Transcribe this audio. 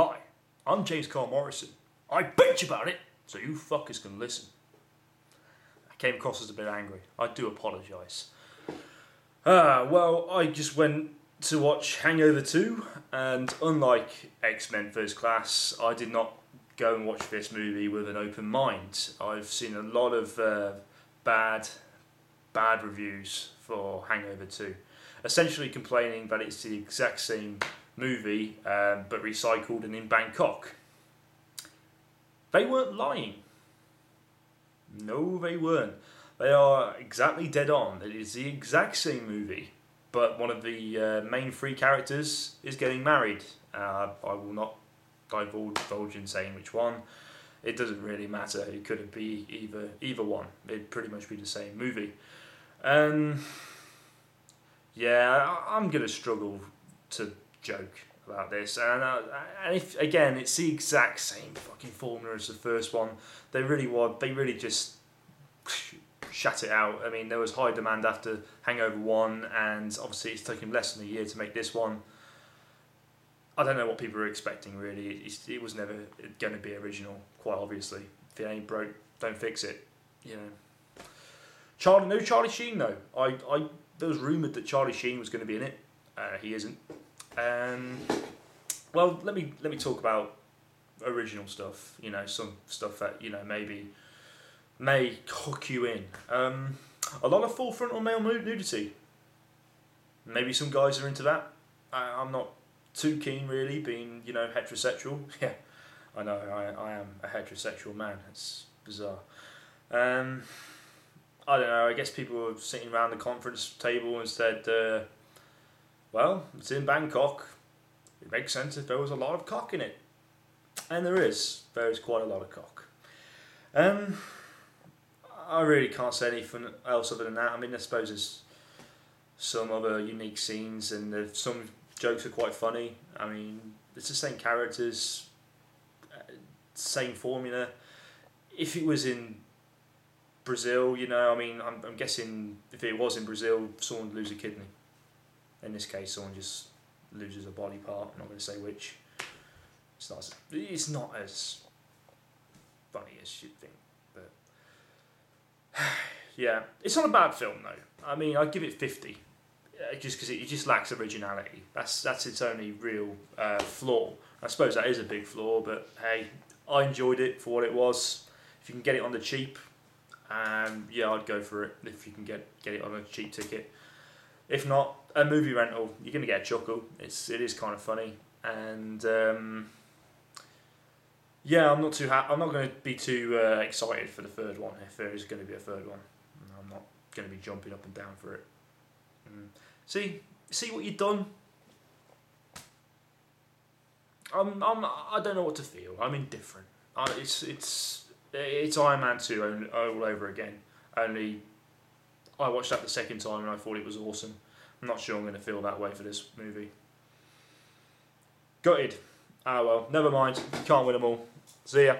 Hi, I'm James Carl Morrison. I bitch about it, so you fuckers can listen. I came across as a bit angry. I do apologise. Ah, well, I just went to watch Hangover 2, and unlike X Men First Class, I did not go and watch this movie with an open mind. I've seen a lot of uh, bad, bad reviews for Hangover 2, essentially complaining that it's the exact same movie um, but recycled and in Bangkok. They weren't lying. No, they weren't. They are exactly dead on. It is the exact same movie, but one of the uh, main three characters is getting married. Uh, I will not divulge, in saying which one. It doesn't really matter. It could be either either one. It'd pretty much be the same movie. Um, yeah, I'm gonna struggle to joke about this, and, uh, and if again, it's the exact same fucking formula as the first one. They really was. They really just shut it out. I mean, there was high demand after Hangover One, and obviously it's taken less than a year to make this one. I don't know what people were expecting. Really, it was never going to be original. Quite obviously, if it ain't broke, don't fix it. You know. Charlie, no Charlie Sheen though. I, I there was rumored that Charlie Sheen was going to be in it. Uh, he isn't. Um, well, let me let me talk about original stuff. You know, some stuff that you know maybe may hook you in. Um, a lot of full frontal male nudity. Maybe some guys are into that. I, I'm not too keen, really, being you know heterosexual. Yeah, I know I, I am a heterosexual man. It's bizarre. Um, I don't know. I guess people were sitting around the conference table and said, uh, "Well, it's in Bangkok. It makes sense if there was a lot of cock in it." And there is. There is quite a lot of cock. Um, I really can't say anything else other than that. I mean, I suppose there's some other unique scenes, and some jokes are quite funny. I mean, it's the same characters, uh, same formula. If it was in Brazil, you know, I mean, I'm, I'm guessing if it was in Brazil, someone would lose a kidney. In this case, someone just loses a body part. I'm not going to say which. It's not. As, it's not as funny as you'd think, but yeah, it's not a bad film though. I mean, I'd give it fifty, uh, just because it, it just lacks originality. That's that's its only real uh, flaw. I suppose that is a big flaw, but hey, I enjoyed it for what it was. If you can get it on the cheap, um, yeah, I'd go for it. If you can get get it on a cheap ticket. If not, a movie rental, you're gonna get a chuckle. It's it is kind of funny, and um, yeah, I'm not too ha- I'm not going to be too uh, excited for the third one if there is going to be a third one. I'm not going to be jumping up and down for it. Mm. See, see what you've done. I'm, I'm, I don't know what to feel. I'm indifferent. I, it's, it's, it's Iron Man two all, all over again. Only, I watched that the second time and I thought it was awesome. I'm not sure I'm going to feel that way for this movie. Gutted. Ah well, never mind. Can't win them all. See ya.